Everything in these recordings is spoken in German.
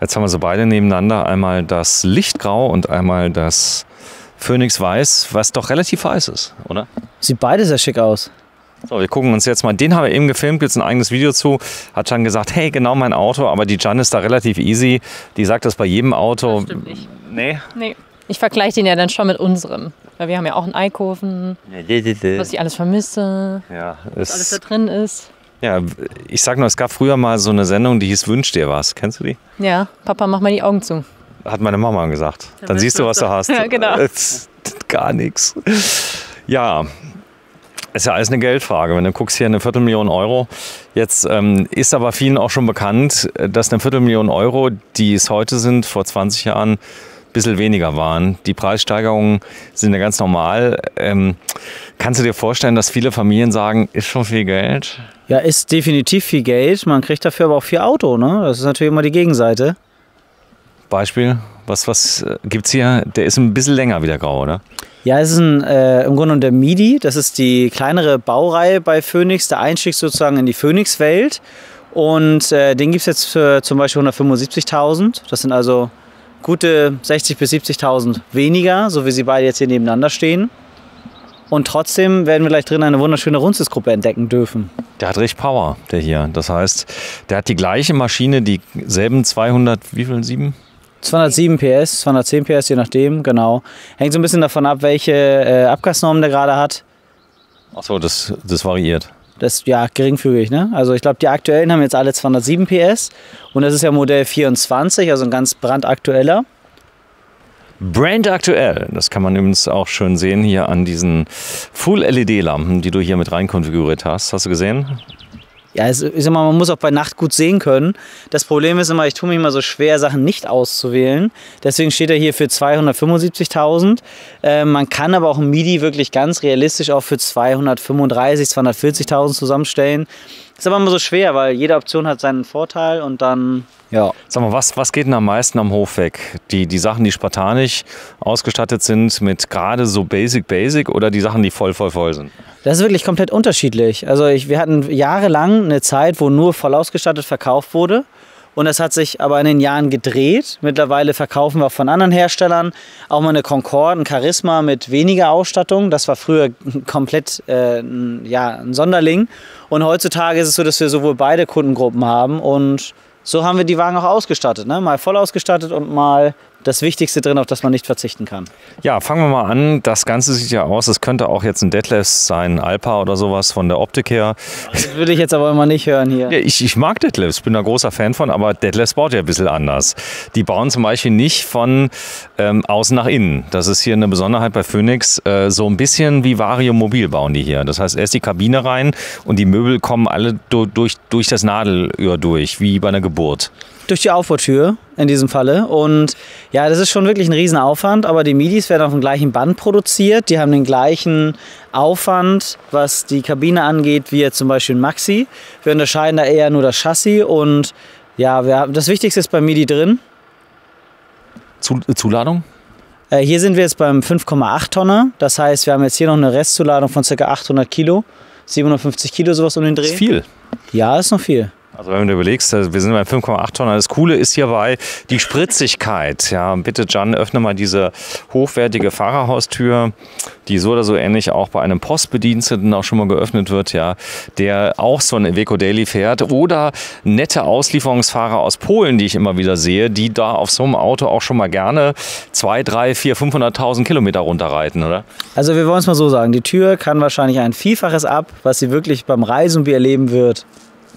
Jetzt haben wir so beide nebeneinander. Einmal das Lichtgrau und einmal das Phoenix Weiß, was doch relativ weiß ist, oder? Sieht beide sehr schick aus. So, wir gucken uns jetzt mal, den haben wir eben gefilmt, gibt es ein eigenes Video zu. Hat Jan gesagt, hey, genau mein Auto, aber die Jan ist da relativ easy. Die sagt das bei jedem Auto. Das stimmt nicht. Nee. Nee. Ich vergleiche den ja dann schon mit unserem. Weil wir haben ja auch einen Eikofen, was ich alles vermisse, Ja, was alles da drin ist. Ja, ich sag nur, es gab früher mal so eine Sendung, die hieß Wünsch dir was. Kennst du die? Ja, Papa, mach mal die Augen zu. Hat meine Mama gesagt. Dann weißt siehst du, was du hast. Ja, genau. Es- Gar nichts. Ja, ist ja alles eine Geldfrage. Wenn du guckst hier eine Viertelmillion Euro. Jetzt ähm, ist aber vielen auch schon bekannt, dass eine Viertelmillion Euro, die es heute sind, vor 20 Jahren bisschen weniger waren. Die Preissteigerungen sind ja ganz normal. Ähm, kannst du dir vorstellen, dass viele Familien sagen, ist schon viel Geld? Ja, ist definitiv viel Geld. Man kriegt dafür aber auch viel Auto. Ne? Das ist natürlich immer die Gegenseite. Beispiel, was, was äh, gibt's hier? Der ist ein bisschen länger wie der Grau, oder? Ja, es ist ein, äh, im Grunde genommen der MIDI. Das ist die kleinere Baureihe bei Phoenix, der Einstieg sozusagen in die Phoenix-Welt. Und äh, den gibt es jetzt für zum Beispiel 175.000. Das sind also gute 60.000 bis 70.000 weniger, so wie sie beide jetzt hier nebeneinander stehen. Und trotzdem werden wir gleich drin eine wunderschöne Runzesgruppe entdecken dürfen. Der hat richtig Power, der hier. Das heißt, der hat die gleiche Maschine, dieselben 200, wie viel, sieben? 207 PS, 210 PS, je nachdem, genau. Hängt so ein bisschen davon ab, welche äh, Abgasnormen der gerade hat. Achso, das, das variiert. Das ist ja geringfügig, ne? Also ich glaube, die aktuellen haben jetzt alle 207 PS und das ist ja Modell 24, also ein ganz brandaktueller. Brand aktuell, das kann man übrigens auch schön sehen hier an diesen Full-LED-Lampen, die du hier mit rein konfiguriert hast. Hast du gesehen? Ja, es ist immer, man muss auch bei Nacht gut sehen können. Das Problem ist immer, ich tue mich immer so schwer, Sachen nicht auszuwählen. Deswegen steht er hier für 275.000. Äh, man kann aber auch ein MIDI wirklich ganz realistisch auch für 235.000, 240.000 zusammenstellen. Ist aber immer so schwer, weil jede Option hat seinen Vorteil und dann, ja. Sag mal, was, was geht denn am meisten am Hof weg? Die, die Sachen, die spartanisch ausgestattet sind mit gerade so Basic, Basic oder die Sachen, die voll, voll, voll sind? Das ist wirklich komplett unterschiedlich. Also ich, wir hatten jahrelang eine Zeit, wo nur voll ausgestattet verkauft wurde. Und das hat sich aber in den Jahren gedreht. Mittlerweile verkaufen wir von anderen Herstellern auch mal eine Concorde, ein Charisma mit weniger Ausstattung. Das war früher komplett äh, ja, ein Sonderling. Und heutzutage ist es so, dass wir sowohl beide Kundengruppen haben. Und so haben wir die Wagen auch ausgestattet. Ne? Mal voll ausgestattet und mal das Wichtigste drin, auf das man nicht verzichten kann. Ja, fangen wir mal an. Das Ganze sieht ja aus, es könnte auch jetzt ein Detlefs sein, Alpa oder sowas von der Optik her. Das will ich jetzt aber immer nicht hören hier. Ja, ich, ich mag Detlefs, bin da großer Fan von, aber Detlefs baut ja ein bisschen anders. Die bauen zum Beispiel nicht von ähm, außen nach innen. Das ist hier eine Besonderheit bei Phoenix. Äh, so ein bisschen wie Vario Mobil bauen die hier. Das heißt, erst die Kabine rein und die Möbel kommen alle du, durch, durch das Nadelöhr durch, wie bei einer Geburt. Durch die Aufbautür in diesem Falle. Und ja, das ist schon wirklich ein Riesenaufwand, aber die MIDIs werden auf dem gleichen Band produziert. Die haben den gleichen Aufwand, was die Kabine angeht, wie jetzt zum Beispiel ein Maxi. Wir unterscheiden da eher nur das Chassis und ja, wir haben, das Wichtigste ist beim MIDI drin. Zu, Zuladung? Äh, hier sind wir jetzt beim 5,8 Tonner. Das heißt, wir haben jetzt hier noch eine Restzuladung von ca. 800 Kilo. 750 Kilo sowas um den Dreh. Das ist viel. Ja, ist noch viel. Also wenn du überlegst, wir sind bei 5,8 Tonnen. Das Coole ist hierbei die Spritzigkeit. Ja, bitte Jan, öffne mal diese hochwertige Fahrerhaustür, die so oder so ähnlich auch bei einem Postbediensteten auch schon mal geöffnet wird, ja, der auch so ein Iveco Daily fährt oder nette Auslieferungsfahrer aus Polen, die ich immer wieder sehe, die da auf so einem Auto auch schon mal gerne 2, 3, 4, 500.000 Kilometer runterreiten, oder? Also wir wollen es mal so sagen, die Tür kann wahrscheinlich ein Vielfaches ab, was sie wirklich beim Reisen wie erleben wird.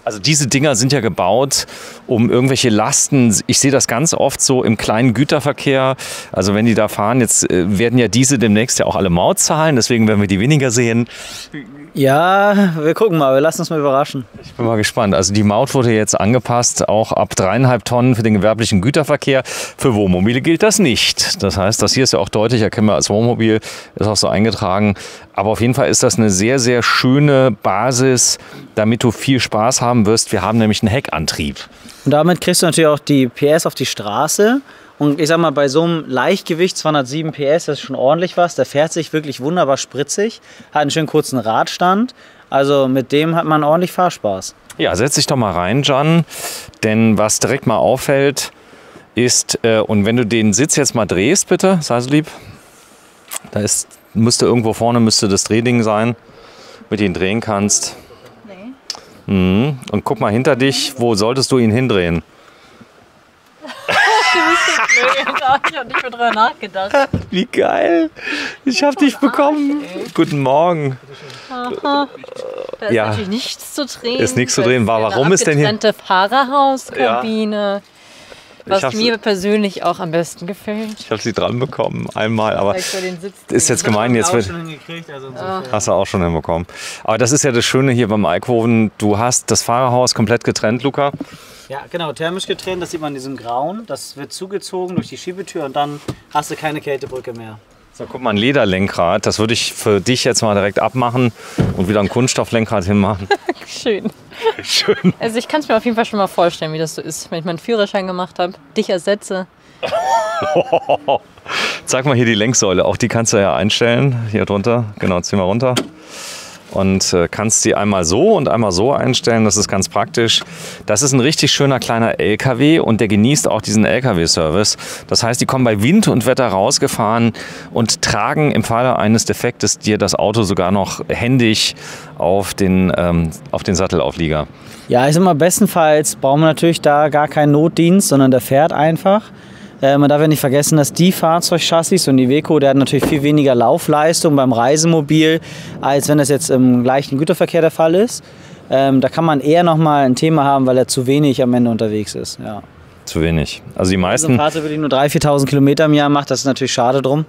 Also diese Dinger sind ja gebaut, um irgendwelche Lasten, ich sehe das ganz oft so im kleinen Güterverkehr, also wenn die da fahren, jetzt äh, werden ja diese demnächst ja auch alle Maut zahlen, deswegen werden wir die weniger sehen. Ja, wir gucken mal, wir lassen uns mal überraschen. Ich bin mal gespannt. Also die Maut wurde jetzt angepasst, auch ab dreieinhalb Tonnen für den gewerblichen Güterverkehr. Für Wohnmobile gilt das nicht. Das heißt, das hier ist ja auch deutlich erkennbar als Wohnmobil, ist auch so eingetragen. Aber auf jeden Fall ist das eine sehr, sehr schöne Basis, damit du viel Spaß haben wirst. Wir haben nämlich einen Heckantrieb. Und damit kriegst du natürlich auch die PS auf die Straße. Und ich sag mal, bei so einem Leichtgewicht, 207 PS, das ist schon ordentlich was. Der fährt sich wirklich wunderbar spritzig, hat einen schönen kurzen Radstand. Also mit dem hat man ordentlich Fahrspaß. Ja, setz dich doch mal rein, Jan. Denn was direkt mal auffällt, ist, äh, und wenn du den Sitz jetzt mal drehst, bitte, sei so lieb. Da ist, müsste irgendwo vorne müsste das Drehding sein, mit dem drehen kannst. Nee. Mhm. Und guck mal hinter dich, wo solltest du ihn hindrehen? Ich habe nicht mehr drüber nachgedacht. Wie geil! Ich hab dich bekommen. Guten Morgen. Da ist Ja. natürlich nichts zu drehen. Ist nichts zu drehen. Warum ist denn hier- Fahrerhauskabine. Was sie- mir persönlich auch am besten gefällt. Ich habe sie dran bekommen, einmal, aber ist jetzt gemein, jetzt wird, also insofern. hast du auch schon hinbekommen. Aber das ist ja das Schöne hier beim Alkoven. Du hast das Fahrerhaus komplett getrennt, Luca. Ja, genau, thermisch getrennt, das sieht man in diesem Grauen. Das wird zugezogen durch die Schiebetür und dann hast du keine Kältebrücke mehr. So, guck mal, ein Lederlenkrad. Das würde ich für dich jetzt mal direkt abmachen und wieder ein Kunststofflenkrad hinmachen. Schön. Schön. Also ich kann es mir auf jeden Fall schon mal vorstellen, wie das so ist, wenn ich meinen Führerschein gemacht habe, dich ersetze. Zeig mal hier die Lenksäule. Auch die kannst du ja einstellen. Hier drunter. Genau, zieh mal runter. Und äh, kannst sie einmal so und einmal so einstellen. Das ist ganz praktisch. Das ist ein richtig schöner kleiner LKW und der genießt auch diesen LKW-Service. Das heißt, die kommen bei Wind und Wetter rausgefahren und tragen im Falle eines Defektes dir das Auto sogar noch händig auf den, ähm, auf den Sattelauflieger. Ja, ich sag mal, bestenfalls brauchen wir natürlich da gar keinen Notdienst, sondern der fährt einfach. Äh, man darf ja nicht vergessen, dass die Fahrzeugchassis und die Iveco, der hat natürlich viel weniger Laufleistung beim Reisemobil, als wenn das jetzt im gleichen Güterverkehr der Fall ist. Ähm, da kann man eher nochmal ein Thema haben, weil er zu wenig am Ende unterwegs ist. Ja. Zu wenig. Also die So ein meisten, Fahrzeug wirklich nur 3.000, 4.000 Kilometer im Jahr macht, das ist natürlich schade drum.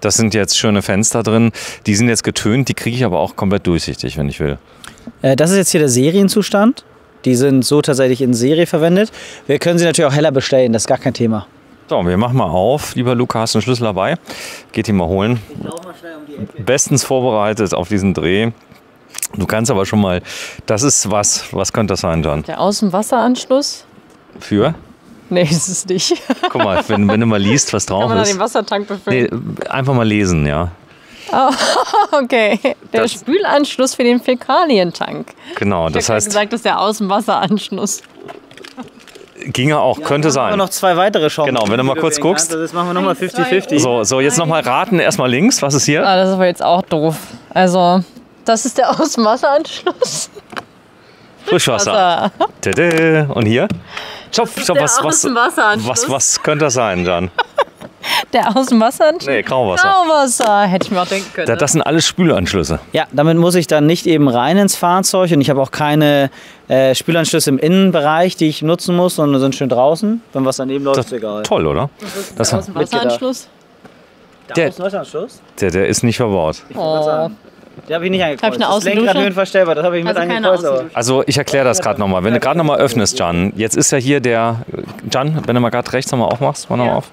das sind jetzt schöne Fenster drin. Die sind jetzt getönt, die kriege ich aber auch komplett durchsichtig, wenn ich will. Äh, das ist jetzt hier der Serienzustand. Die sind so tatsächlich in Serie verwendet. Wir können sie natürlich auch heller bestellen, das ist gar kein Thema. So, wir machen mal auf. Lieber Luca, hast du einen Schlüssel dabei? Geht ihn mal holen. Ich laufe mal schnell um die Ecke. Bestens vorbereitet auf diesen Dreh. Du kannst aber schon mal, das ist was, was könnte das sein, John? Der Außenwasseranschluss? Für? Nee, das ist nicht. Guck mal, wenn, wenn du mal liest, was Kann drauf man da den ist. Wassertank Nee, befüllen? einfach mal lesen, ja. Okay. Der Das- Spülanschluss für den Fäkalientank. Genau, das ich habe heißt, gesagt, das ist der Außenwasseranschluss. ginge auch, könnte Haben wir sein. noch zwei weitere Chancen. Genau, wenn du mal kurz guckst. Also das machen wir nochmal Eins, zwei 50-50. So, so, jetzt nochmal raten. Erstmal links, was ist hier? Ah, das ist aber jetzt auch doof. Also, das ist der Außenwasseranschluss. Frischwasser. Wasser. Tada. Und hier? Stopp, der was, was, Außenwasseranschluss. was, was könnte das sein, John? Der Außenwasseranschluss? Nee, Grauwasser. Grauwasser. Hätte ich mir auch denken können. Da- ne? Das sind alles Spülanschlüsse. Ja, damit muss ich dann nicht eben rein ins Fahrzeug und ich habe auch keine äh, Spülanschlüsse im Innenbereich, die ich nutzen muss, sondern sind schön draußen. Wenn was daneben läuft, ist egal. Toll, oder? Das, der Außenwasseranschluss? Der- Außenwasseranschluss? der, der ist nicht verbaut. Oh. Die habe ich nicht angekreuzt. Hab ich eine das Lenkrad höhenverstellbar, das habe ich mit Also angekreuzt. Außendusche. Also ich erkläre das gerade nochmal. Wenn du gerade nochmal öffnest, Jan, jetzt ist ja hier der, Jan, wenn du mal gerade rechts nochmal aufmachst, mach nochmal Ja. auf.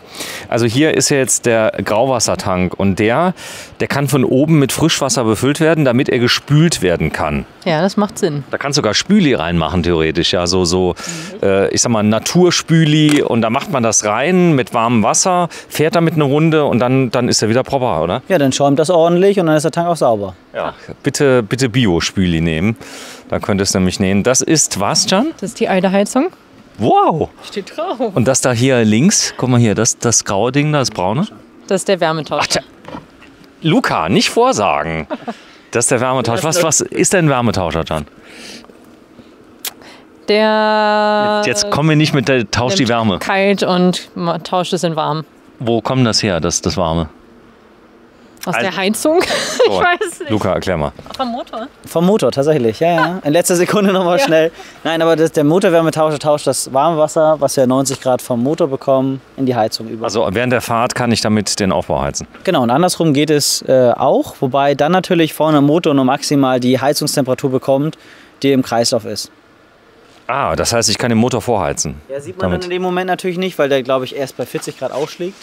Also hier ist ja jetzt der Grauwassertank und der, der kann von oben mit Frischwasser befüllt werden, damit er gespült werden kann. Ja, das macht Sinn. Da kannst du sogar Spüli reinmachen, theoretisch. Ja, so, so äh, ich sag mal, Naturspüli. Und da macht man das rein mit warmem Wasser, fährt damit eine Runde und dann, dann ist er wieder proper, oder? ja, dann schäumt das ordentlich und dann ist der Tank auch sauber. Ja. Bitte, bitte Bio-Spüli nehmen. Da könntest du nämlich nähen. Das ist was, Jan? Das ist die alte Heizung. Wow! Steht drauf. Und das da hier links, guck mal hier, das, das graue Ding, da, das braune. Das ist der Wärmetausch. Ach, tja. Luca, nicht vorsagen. Das ist der Wärmetausch. Was, was ist denn ein Wärmetauscher, Jan? Der Jetzt kommen wir nicht mit der Tausch die Wärme. kalt und tauscht es in warm. Wo kommt das her, das, das Warme? Aus Also- der Heizung? ich So, weiß nicht. Luca, erklär mal. Vom Motor. Vom Motor, tatsächlich. Ja, ja. In letzter Sekunde nochmal Ja. schnell. Nein, aber das, der Motorwärmetauscher tauscht das warme Wasser, was wir 90 Grad vom Motor bekommen, in die Heizung über. Also während der Fahrt kann ich damit den Aufbau heizen. Genau, und andersrum geht es äh, auch, wobei dann natürlich vorne im Motor nur maximal die Heizungstemperatur bekommt, die im Kreislauf ist. Ah, das heißt, ich kann den Motor vorheizen. Ja, sieht man Damit. dann in dem Moment natürlich nicht, weil der, glaube ich, erst bei 40 Grad ausschlägt.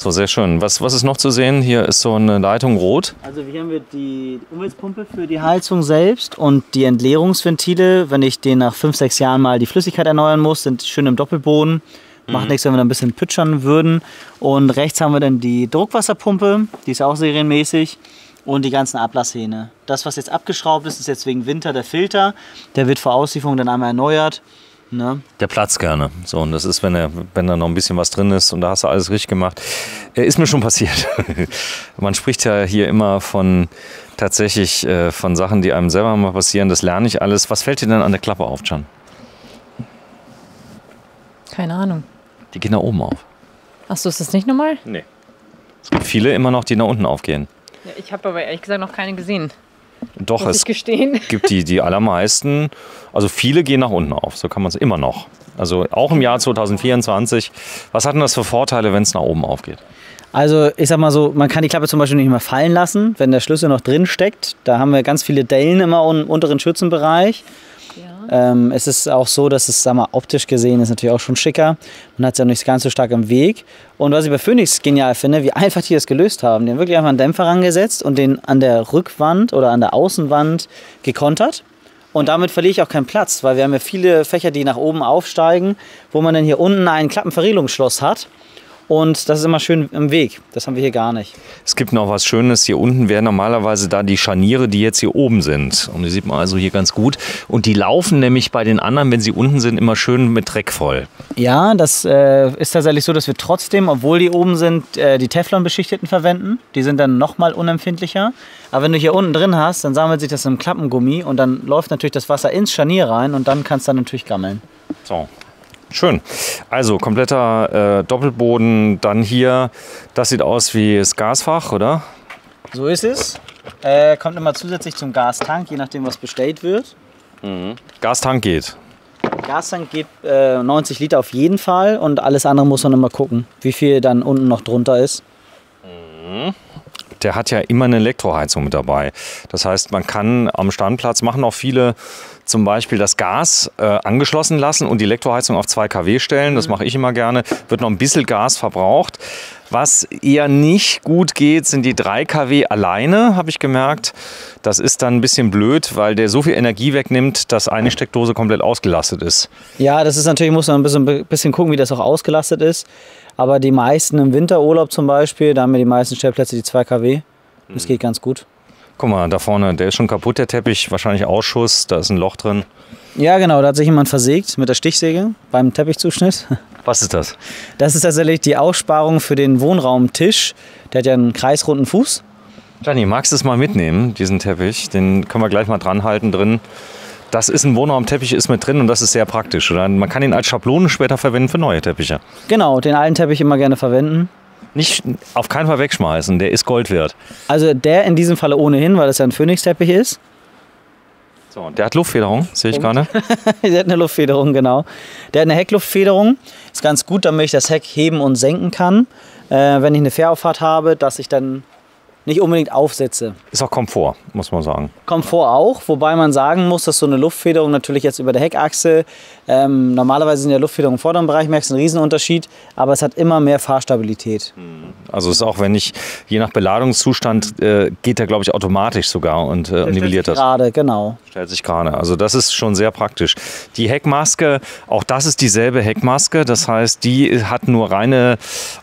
So, sehr schön. Was, was ist noch zu sehen? Hier ist so eine Leitung rot. Also hier haben wir die Umweltpumpe für die Heizung selbst und die Entleerungsventile. Wenn ich den nach 5, 6 Jahren mal die Flüssigkeit erneuern muss, sind schön im Doppelboden. Macht nichts, wenn wir da ein bisschen pütschern würden. Und rechts haben wir dann die Druckwasserpumpe, die ist auch serienmäßig. Und die ganzen Ablasshähne. Das, was jetzt abgeschraubt ist, ist jetzt wegen Winter der Filter. Der wird vor Auslieferung dann einmal erneuert. Ne? Der platzt gerne. So, und das ist, wenn, er, wenn da noch ein bisschen was drin ist und da hast du alles richtig gemacht. Äh, ist mir schon passiert. Man spricht ja hier immer von tatsächlich äh, von Sachen, die einem selber mal passieren. Das lerne ich alles. Was fällt dir denn an der Klappe auf, Can? Keine Ahnung. Die gehen nach oben auf. Achso, ist das nicht normal? Nee. Es gibt viele immer noch, die nach unten aufgehen. Ja, ich habe aber ehrlich gesagt noch keine gesehen. Doch, Muss es ich gestehen. gibt die, die allermeisten, also viele gehen nach unten auf, so kann man es immer noch. Also auch im Jahr 2024. Was hat denn das für Vorteile, wenn es nach oben aufgeht? Also ich sag mal so, man kann die Klappe zum Beispiel nicht mehr fallen lassen, wenn der Schlüssel noch drin steckt. Da haben wir ganz viele Dellen immer im unteren Schützenbereich. Ähm, es ist auch so, dass es, sag mal, optisch gesehen ist natürlich auch schon schicker. Man hat es ja nicht ganz so stark im Weg. Und was ich bei Phoenix genial finde, wie einfach die das gelöst haben. Die haben wirklich einfach einen Dämpfer rangesetzt und den an der Rückwand oder an der Außenwand gekontert. Und damit verliere ich auch keinen Platz, weil wir haben ja viele Fächer, die nach oben aufsteigen, wo man dann hier unten ein Klappenverriegelungsschloss hat. Und das ist immer schön im Weg. Das haben wir hier gar nicht. Es gibt noch was Schönes. Hier unten wären normalerweise da die Scharniere, die jetzt hier oben sind. Und die sieht man also hier ganz gut. Und die laufen nämlich bei den anderen, wenn sie unten sind, immer schön mit Dreck voll. Ja, das äh, ist tatsächlich so, dass wir trotzdem, obwohl die oben sind, äh, die Teflon-beschichteten verwenden. Die sind dann nochmal unempfindlicher. Aber wenn du hier unten drin hast, dann sammelt sich das im Klappengummi und dann läuft natürlich das Wasser ins Scharnier rein und dann kann es dann natürlich gammeln. So. Schön. Also kompletter äh, Doppelboden. Dann hier, das sieht aus wie das Gasfach, oder? So ist es. Äh, kommt immer zusätzlich zum Gastank, je nachdem, was bestellt wird. Gastank geht. Gastank geht äh, 90 Liter auf jeden Fall und alles andere muss man immer gucken, wie viel dann unten noch drunter ist. der hat ja immer eine Elektroheizung mit dabei. Das heißt, man kann am Standplatz machen auch viele zum Beispiel das Gas äh, angeschlossen lassen und die Elektroheizung auf 2 kW stellen. Das mache ich immer gerne. Wird noch ein bisschen Gas verbraucht. Was eher nicht gut geht, sind die 3 kW alleine, habe ich gemerkt. Das ist dann ein bisschen blöd, weil der so viel Energie wegnimmt, dass eine Steckdose komplett ausgelastet ist. Ja, das ist natürlich, muss man ein bisschen, bisschen gucken, wie das auch ausgelastet ist. Aber die meisten im Winterurlaub zum Beispiel, da haben wir die meisten Stellplätze die 2 kW. Das geht ganz gut. Guck mal, da vorne, der ist schon kaputt, der Teppich. Wahrscheinlich Ausschuss, da ist ein Loch drin. Ja, genau, da hat sich jemand versägt mit der Stichsäge beim Teppichzuschnitt. Was ist das? Das ist tatsächlich die Aussparung für den Wohnraumtisch. Der hat ja einen kreisrunden Fuß. Gianni, magst du es mal mitnehmen, diesen Teppich? Den können wir gleich mal dran halten drin. Das ist ein Wohnraumteppich, ist mit drin und das ist sehr praktisch. Oder? Man kann ihn als Schablone später verwenden für neue Teppiche. Genau, den alten Teppich immer gerne verwenden. Nicht auf keinen Fall wegschmeißen, der ist Gold wert. Also der in diesem Falle ohnehin, weil das ja ein Phoenix-Teppich ist. So, der hat Luftfederung, sehe ich gerade. der hat eine Luftfederung, genau. Der hat eine Heckluftfederung. Ist ganz gut, damit ich das Heck heben und senken kann. Äh, wenn ich eine Fährauffahrt habe, dass ich dann nicht unbedingt aufsetze. Ist auch Komfort, muss man sagen. Komfort auch, wobei man sagen muss, dass so eine Luftfederung natürlich jetzt über der Heckachse, ähm, normalerweise sind ja Luftfederungen im vorderen Bereich, merkst du einen Riesenunterschied, aber es hat immer mehr Fahrstabilität. Also ist auch, wenn ich, je nach Beladungszustand, äh, geht der, glaube ich, automatisch sogar und äh, nivelliert das. Gerade, genau. Stellt sich gerade. Also das ist schon sehr praktisch. Die Heckmaske, auch das ist dieselbe Heckmaske. Das heißt, die hat nur reine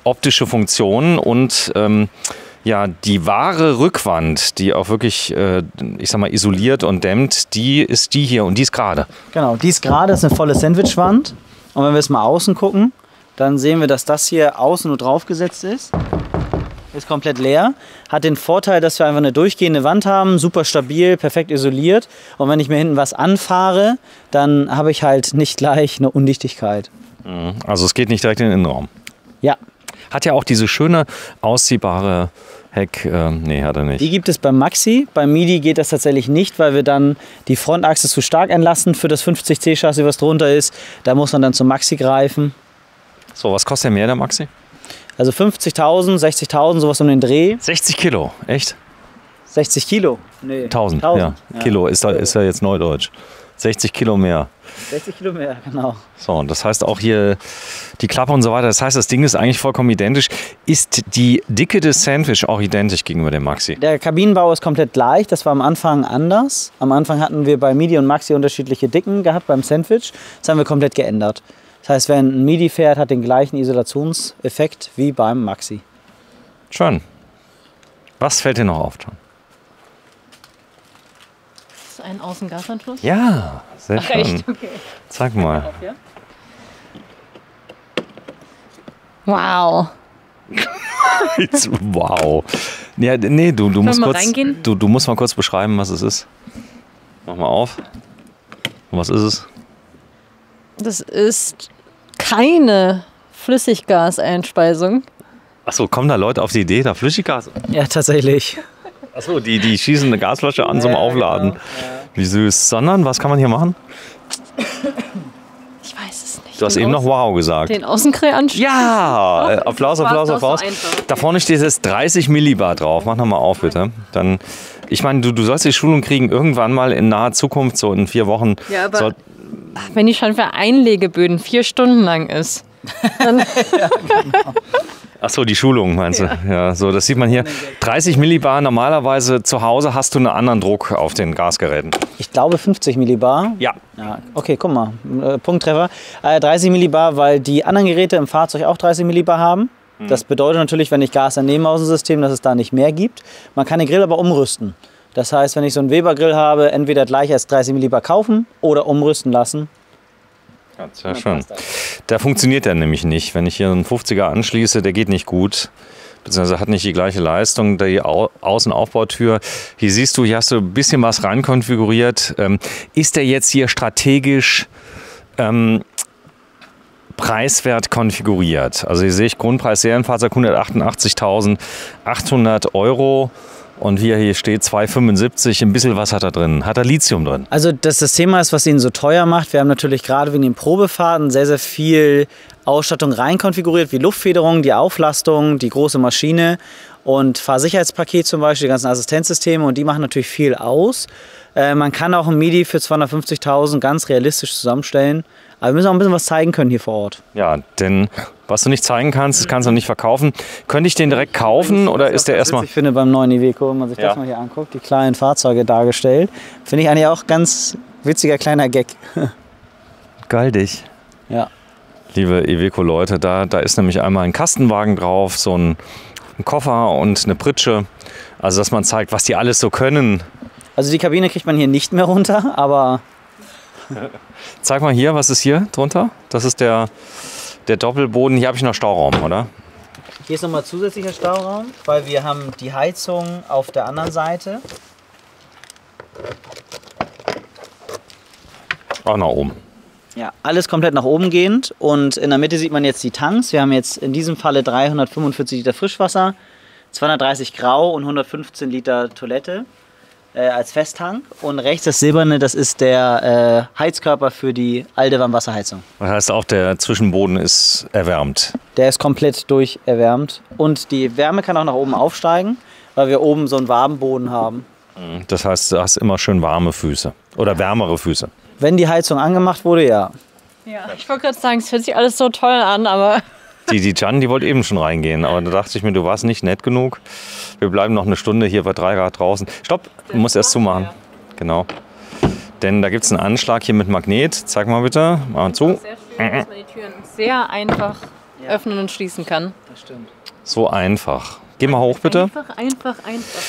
optische Funktionen und ähm, ja, die wahre Rückwand, die auch wirklich, äh, ich sag mal, isoliert und dämmt, die ist die hier und die ist gerade. Genau, die ist gerade, ist eine volle Sandwichwand. Und wenn wir jetzt mal außen gucken, dann sehen wir, dass das hier außen nur draufgesetzt ist. Ist komplett leer. Hat den Vorteil, dass wir einfach eine durchgehende Wand haben, super stabil, perfekt isoliert. Und wenn ich mir hinten was anfahre, dann habe ich halt nicht gleich eine Undichtigkeit. Also es geht nicht direkt in den Innenraum. Ja, Hat ja auch diese schöne ausziehbare Heck. Äh, nee, hat er nicht. die gibt es beim Maxi. Beim Midi geht das tatsächlich nicht, weil wir dann die Frontachse zu stark entlasten für das 50C-Chassis, was drunter ist. Da muss man dann zum Maxi greifen. So, was kostet der mehr, der Maxi? Also 50.000, 60.000, sowas um den Dreh. 60 Kilo, echt? 60 Kilo. Nee, 1000, 1000. ja. Kilo ist, da, ist ja jetzt Neudeutsch. 60 Kilo mehr. 60 Kilo mehr, genau. So, und das heißt auch hier die Klappe und so weiter. Das heißt, das Ding ist eigentlich vollkommen identisch. Ist die Dicke des Sandwich auch identisch gegenüber dem Maxi? Der Kabinenbau ist komplett gleich. Das war am Anfang anders. Am Anfang hatten wir bei Midi und Maxi unterschiedliche Dicken gehabt beim Sandwich. Das haben wir komplett geändert. Das heißt, wer ein Midi fährt, hat den gleichen Isolationseffekt wie beim Maxi. Schön. Was fällt dir noch auf, John? Das ist einen Außengasanschluss? Ja, sehr Ach, schön. echt? Okay. Zeig mal. Wow. Jetzt, wow. Ja, nee, du, du musst kurz, reingehen? du, du musst mal kurz beschreiben, was es ist. Mach mal auf. Und was ist es? Das ist keine Flüssiggaseinspeisung. Achso, kommen da Leute auf die Idee, da Flüssiggas? Ja, tatsächlich. Achso, die, die schießen eine Gasflasche an zum Ja, Aufladen. genau, Wie süß. Sondern, was kann man hier machen? Ich weiß es nicht. Du hast Den eben noch Außen- wow gesagt. Den Außenkrähen Ja, äh, Applaus, Applaus, doch Applaus. so einfach. Da vorne steht jetzt 30 Millibar drauf. Mach nochmal auf, bitte. Dann, ich meine, du, du sollst die Schulung kriegen irgendwann mal in naher Zukunft, so in vier Wochen. Ja, aber- soll, Wenn die schon für Einlegeböden vier Stunden lang ist. Achso, die Schulung meinst du? Ja, so, das sieht man hier. 30 Millibar. Normalerweise zu Hause hast du einen anderen Druck auf den Gasgeräten. Ich glaube 50 Millibar. Ja. Ja, okay, guck mal. Äh, Punkttreffer. Äh, 30 Millibar, weil die anderen Geräte im Fahrzeug auch 30 Millibar haben. Das bedeutet natürlich, wenn ich Gas entnehme aus dem System, dass es da nicht mehr gibt. Man kann den Grill aber umrüsten. Das heißt, wenn ich so einen Weber-Grill habe, entweder gleich als 30 Millibar kaufen oder umrüsten lassen. Ja, sehr schön. Der funktioniert ja nämlich nicht. Wenn ich hier einen 50er anschließe, der geht nicht gut. Beziehungsweise hat nicht die gleiche Leistung. Die Au Außenaufbautür, hier siehst du, hier hast du ein bisschen was rein konfiguriert. Ähm, ist der jetzt hier strategisch ähm, preiswert konfiguriert? Also hier sehe ich Grundpreis Serienfahrzeug 188.800 Euro. Und hier, hier steht 275, ein bisschen was hat er drin. Hat er Lithium drin? Also das, das Thema ist, was ihn so teuer macht. Wir haben natürlich gerade wegen den Probefahrten sehr, sehr viel Ausstattung rein konfiguriert, wie Luftfederung, die Auflastung, die große Maschine und Fahrsicherheitspaket zum Beispiel, die ganzen Assistenzsysteme und die machen natürlich viel aus. Äh, man kann auch ein MIDI für 250.000 ganz realistisch zusammenstellen. Aber wir müssen auch ein bisschen was zeigen können hier vor Ort. Ja, denn was du nicht zeigen kannst, das kannst du nicht verkaufen. Könnte ich den direkt kaufen oder ist der erstmal. Ich finde beim neuen Iveco, wenn man sich Ja. das mal hier anguckt, die kleinen Fahrzeuge dargestellt, finde ich eigentlich auch ganz witziger kleiner Gag. Geil dich. ja. Liebe Iveco-Leute, da, da ist nämlich einmal ein Kastenwagen drauf, so ein, ein Koffer und eine Pritsche. Also, dass man zeigt, was die alles so können. Also die Kabine kriegt man hier nicht mehr runter, aber Zeig mal hier, was ist hier drunter? Das ist der, der Doppelboden. Hier habe ich noch Stauraum, oder? Hier ist nochmal zusätzlicher Stauraum, weil wir haben die Heizung auf der anderen Seite. Auch nach oben. Ja, alles komplett nach oben gehend und in der Mitte sieht man jetzt die Tanks. Wir haben jetzt in diesem Falle 345 Liter Frischwasser, 230 Grau und 115 Liter Toilette äh, als Festtank. Und rechts das Silberne, das ist der äh, Heizkörper für die alte Warmwasserheizung. Das heißt, auch der Zwischenboden ist erwärmt. Der ist komplett durcherwärmt und die Wärme kann auch nach oben aufsteigen, weil wir oben so einen warmen Boden haben. Das heißt, du hast immer schön warme Füße. Oder wärmere Füße. Wenn die Heizung angemacht wurde, ja. Ja, ich wollte gerade sagen, es hört sich alles so toll an, aber Die, die Jan, die wollte eben schon reingehen, aber da dachte ich mir, du warst nicht nett genug. Wir bleiben noch eine Stunde hier bei 3 Grad draußen. Stopp, du musst erst zumachen. Genau. Denn da gibt es einen Anschlag hier mit Magnet. Zeig mal bitte. Mal zu. sehr schön, dass man die Türen sehr einfach öffnen und schließen kann. Das stimmt. So einfach. Geh mal hoch bitte. Einfach, einfach, einfach.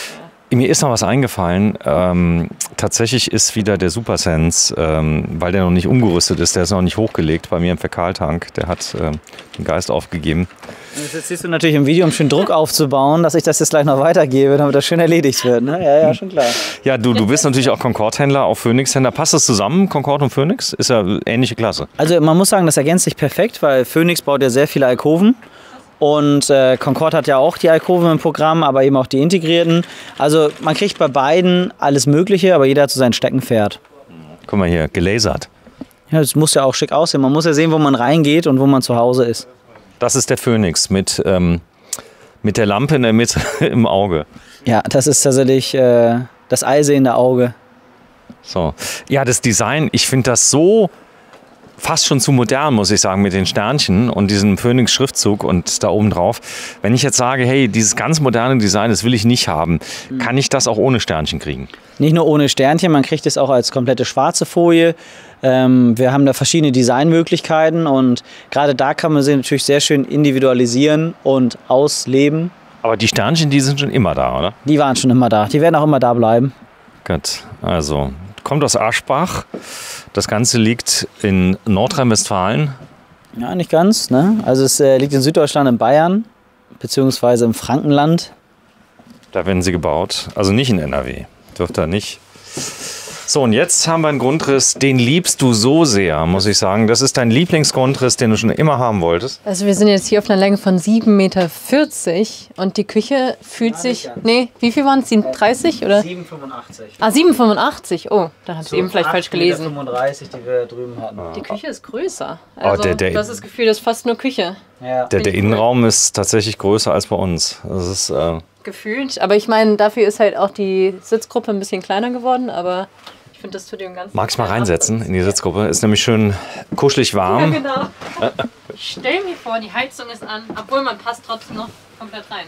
Mir ist noch was eingefallen. Ähm, tatsächlich ist wieder der Supersense, ähm, weil der noch nicht umgerüstet ist, der ist noch nicht hochgelegt bei mir im Fäkaltank. Der hat ähm, den Geist aufgegeben. Und Jetzt siehst du natürlich im Video, um schön Druck aufzubauen, dass ich das jetzt gleich noch weitergebe, damit das schön erledigt wird. Ne? Ja, ja, schon klar. Ja, du, du bist natürlich auch Concorde-Händler, auch Phoenix-Händler. Passt das zusammen, Concorde und Phoenix? Ist ja ähnliche Klasse. Also man muss sagen, das ergänzt sich perfekt, weil Phoenix baut ja sehr viele Alkoven. Und äh, Concorde hat ja auch die Alkoven im Programm, aber eben auch die integrierten. Also man kriegt bei beiden alles Mögliche, aber jeder hat so sein Steckenpferd. Guck mal hier, gelasert. Ja, das muss ja auch schick aussehen. Man muss ja sehen, wo man reingeht und wo man zu Hause ist. Das ist der Phoenix mit, ähm, mit der Lampe in der Mitte im Auge. Ja, das ist tatsächlich äh, das allsehende Auge. So. Ja, das Design, ich finde das so fast schon zu modern, muss ich sagen, mit den Sternchen und diesem Phoenix-Schriftzug und da oben drauf. Wenn ich jetzt sage, hey, dieses ganz moderne Design, das will ich nicht haben, kann ich das auch ohne Sternchen kriegen? Nicht nur ohne Sternchen, man kriegt es auch als komplette schwarze Folie. Ähm, wir haben da verschiedene Designmöglichkeiten und gerade da kann man sie natürlich sehr schön individualisieren und ausleben. Aber die Sternchen, die sind schon immer da, oder? Die waren schon immer da, die werden auch immer da bleiben. Gut, also kommt aus Aschbach. Das Ganze liegt in Nordrhein-Westfalen. Ja, nicht ganz. Ne? Also es äh, liegt in Süddeutschland, in Bayern, beziehungsweise im Frankenland. Da werden sie gebaut. Also nicht in NRW. Dürfte er nicht. So, und jetzt haben wir einen Grundriss, den liebst du so sehr, muss ich sagen. Das ist dein Lieblingsgrundriss, den du schon immer haben wolltest. Also wir sind jetzt hier auf einer Länge von 7,40 Meter und die Küche fühlt Ja, sich... Nee, wie viel waren es? 30 oder? 7,85. Ah, 7,85. Oh, dann habe ich eben vielleicht falsch gelesen. 35, die wir drüben hatten. Die Küche ist größer. Oh, Also, der- der- du hast das Gefühl, das ist fast nur Küche. Ja. Der, der Innenraum ist tatsächlich größer als bei uns. Das ist, äh, Gefühlt. Aber ich meine, dafür ist halt auch die Sitzgruppe ein bisschen kleiner geworden. Aber finde, das tut dem Ganzen... magst du mal reinsetzen in die Sitzgruppe? Ist nämlich schön kuschelig Ja, warm. genau. Ich stell mir vor, die Heizung ist an, obwohl man passt trotzdem noch komplett rein.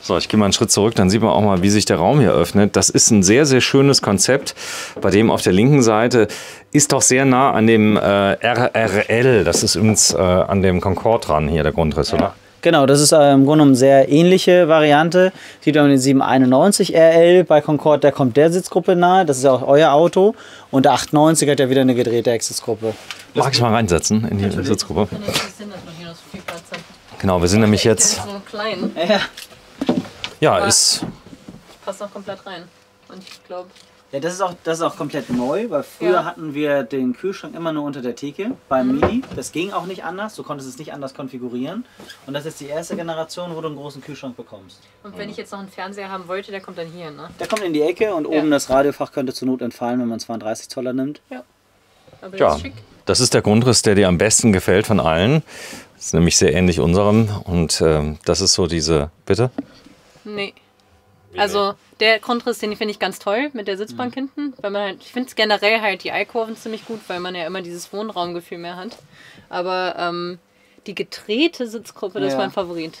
So, ich gehe mal einen Schritt zurück, dann sieht man auch mal, wie sich der Raum hier öffnet. Das ist ein sehr, sehr schönes Konzept, bei dem auf der linken Seite ist doch sehr nah an dem äh, RRL, das ist übrigens äh, an dem Concorde dran hier, der Grundriss, oder? Genau, das ist äh, im Grunde genommen eine sehr ähnliche Variante. Sieht man den 791 RL bei Concorde, der kommt der Sitzgruppe nahe. Das ist ja auch euer Auto. Und der 890 hat ja wieder eine gedrehte Hecksitzzgruppe. Mag ich mal reinsetzen in die Sitzgruppe? Ich finde es Sinn, dass man hier noch so viel Platz hat. Genau, wir sind nämlich jetzt, ist so klein. Ja. ja, ist, Passt noch komplett rein. Und ich glaube, Ja, das ist auch, das ist auch komplett neu, weil früher Ja. hatten wir den Kühlschrank immer nur unter der Theke beim Mini. Das ging auch nicht anders, du konntest es nicht anders konfigurieren. Und das ist die erste Generation, wo du einen großen Kühlschrank bekommst. und wenn ich jetzt noch einen Fernseher haben wollte, der kommt dann hier, ne? Der kommt in die Ecke und Ja. oben das Radiofach könnte zur Not entfallen, wenn man 32 Zoller nimmt. Aber ja, das ist schick. das ist der Grundriss, der dir am besten gefällt von allen. Das ist nämlich sehr ähnlich unserem und ähm, das ist so diese, bitte? Nee. Also der Grundriss, den finde ich ganz toll mit der Sitzbank hinten, weil man halt, ich finde es generell halt die Eikurven ziemlich gut, weil man ja immer dieses Wohnraumgefühl mehr hat. Aber ähm, die gedrehte Sitzgruppe, das ist Ja. mein Favorit.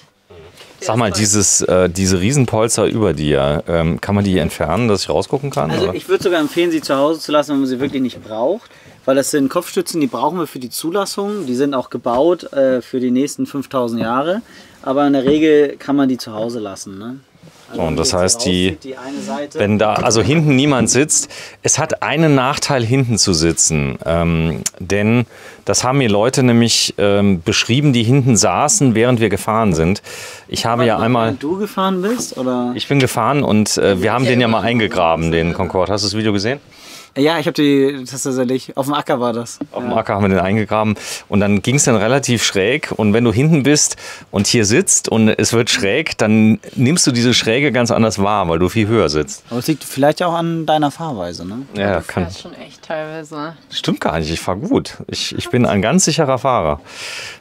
Der Sag mal, dieses, äh, diese Riesenpolster über dir, ähm, kann man die entfernen, dass ich rausgucken kann? Also oder? ich würde sogar empfehlen, sie zu Hause zu lassen, wenn man sie wirklich nicht braucht. Weil das sind Kopfstützen, die brauchen wir für die Zulassung. Die sind auch gebaut äh, für die nächsten 5000 Jahre. Aber in der Regel kann man die zu Hause lassen. Ne? Also Und das heißt, die- die eine Seite, Wenn da also hinten niemand sitzt, es hat einen Nachteil, hinten zu sitzen. Ähm, denn das haben mir Leute nämlich ähm, beschrieben, die hinten saßen, während wir gefahren sind. Ich habe ja einmal, du gefahren bist? Oder? ich bin gefahren und äh, wir haben den ja mal eingegraben, den Concorde. Hast du das Video gesehen? Ja, ich habe die, das ist tatsächlich, auf dem Acker war das. Auf dem Acker haben wir den eingegraben und dann ging es dann relativ schräg und wenn du hinten bist und hier sitzt und es wird schräg, dann nimmst du diese Schräge ganz anders wahr, weil du viel höher sitzt. Aber es liegt vielleicht auch an deiner Fahrweise, ne? Ja, Du kann, schon echt teilweise. Stimmt gar nicht, ich fahre gut. Ich, ich bin ein ganz sicherer Fahrer.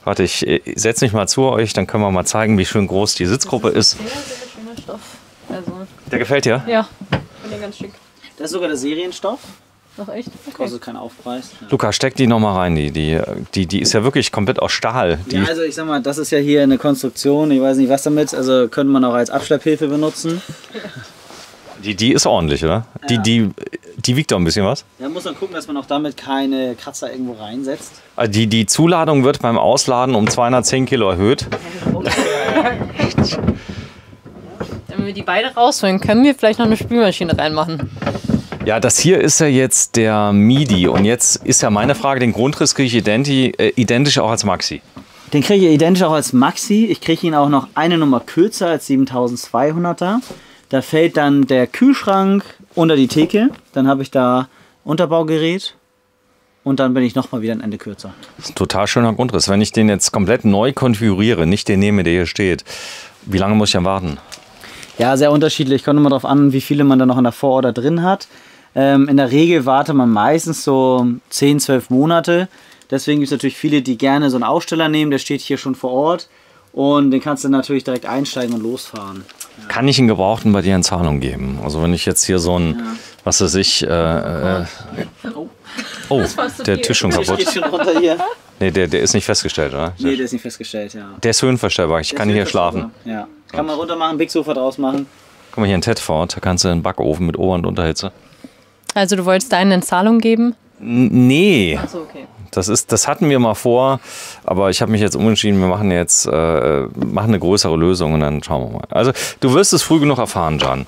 Warte, ich äh, setze mich mal zu euch, dann können wir mal zeigen, wie schön groß die Sitzgruppe ist. Sehr, sehr schöner Stoff. Also, Der gefällt dir? ja, finde ich ganz schick. Das ist sogar der Serienstoff. Noch echt? Okay. Kostet keinen Aufpreis. Ja. Luca, steck die nochmal rein. Die, die, die, die ist ja wirklich komplett aus Stahl. Die, Ja, also ich sag mal, das ist ja hier eine Konstruktion, ich weiß nicht was damit, also könnte man auch als Abschlepphilfe benutzen. die, die ist ordentlich, oder? Die, Ja. die, die wiegt doch ein bisschen was. Da muss man gucken, dass man auch damit keine Kratzer irgendwo reinsetzt. Also Die, die Zuladung wird beim Ausladen um 210 Kilo erhöht. Wenn wir die beide rausholen, können wir vielleicht noch eine Spülmaschine reinmachen. Ja, das hier ist ja jetzt der MIDI. Und jetzt ist ja meine Frage, den Grundriss kriege ich identi, äh, identisch auch als Maxi. Den kriege ich identisch auch als Maxi. Ich kriege ihn auch noch eine Nummer kürzer als 7200er. Da fällt dann der Kühlschrank unter die Theke. Dann habe ich da Unterbaugerät. Und dann bin ich nochmal wieder ein Ende kürzer. Das ist ein total schöner Grundriss. Wenn ich den jetzt komplett neu konfiguriere, nicht den nehme, der hier steht, wie lange muss ich dann warten? Ja, sehr unterschiedlich. Kommt immer darauf an, wie viele man da noch in der Vororder drin hat. Ähm, in der Regel wartet man meistens so 10, 12 Monate. Deswegen gibt es natürlich viele, die gerne so einen Aussteller nehmen. Der steht hier schon vor Ort. Und den kannst du natürlich direkt einsteigen und losfahren. Kann ich einen Gebrauchten bei dir in Zahlung geben? Also wenn ich jetzt hier so ein, was weiß ich, äh, äh, oh, zu der viel. Tisch schon Tisch kaputt. geht schon runter hier. Nee, der, der ist nicht festgestellt, oder? Nee, der ist nicht festgestellt, ja. Der ist höhenverstellbar, ich kann hier schlafen. Ja. Kann man runter machen, Big Sofa draus machen. Guck mal hier ein Tedford, da kannst du einen Backofen mit Ober- und Unterhitze. Also du wolltest deinen in Zahlung geben? N nee, Achso, okay. das, ist, das hatten wir mal vor, aber ich habe mich jetzt umentschieden, wir machen jetzt äh, machen eine größere Lösung und dann schauen wir mal. Also du wirst es früh genug erfahren, Jan.